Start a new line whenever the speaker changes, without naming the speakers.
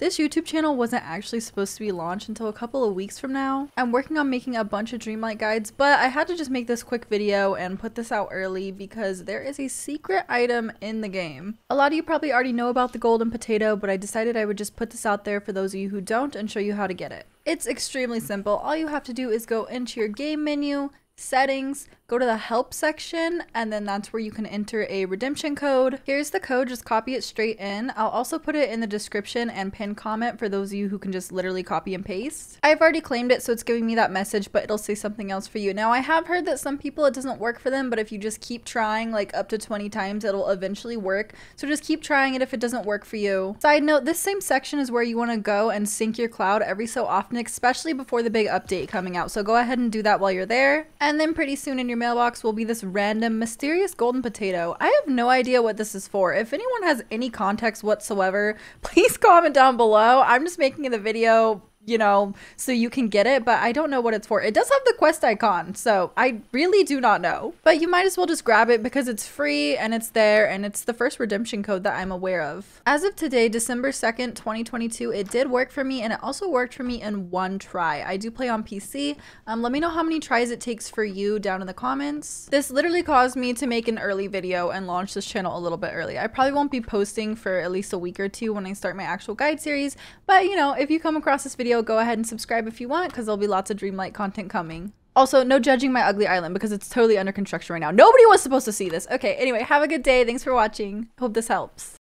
This YouTube channel wasn't actually supposed to be launched until a couple of weeks from now. I'm working on making a bunch of Dreamlight guides, but I had to just make this quick video and put this out early because there is a secret item in the game. A lot of you probably already know about the golden potato, but I decided I would just put this out there for those of you who don't and show you how to get it. It's extremely simple. All you have to do is go into your game menu, settings, go to the help section, and then that's where you can enter a redemption code. Here's the code, just copy it straight in. I'll also put it in the description and pin comment for those of you who can just literally copy and paste. I've already claimed it, so it's giving me that message, but it'll say something else for you. Now, I have heard that some people it doesn't work for them, but if you just keep trying like up to 20 times, it'll eventually work. So just keep trying it if it doesn't work for you. Side note, this same section is where you want to go and sync your cloud every so often, especially before the big update coming out. So go ahead and do that while you're there. And then pretty soon in your mailbox will be this random mysterious golden potato. I have no idea what this is for. If anyone has any context whatsoever, please comment down below. I'm just making the video you know, so you can get it, but I don't know what it's for. It does have the quest icon, so I really do not know. But you might as well just grab it because it's free and it's there and it's the first redemption code that I'm aware of. As of today, December 2nd, 2022, it did work for me and it also worked for me in one try. I do play on PC. Um, let me know how many tries it takes for you down in the comments. This literally caused me to make an early video and launch this channel a little bit early. I probably won't be posting for at least a week or two when I start my actual guide series, but you know, if you come across this video go ahead and subscribe if you want because there'll be lots of Dreamlight content coming. Also, no judging my ugly island because it's totally under construction right now. Nobody was supposed to see this. Okay, anyway, have a good day. Thanks for watching. Hope this helps.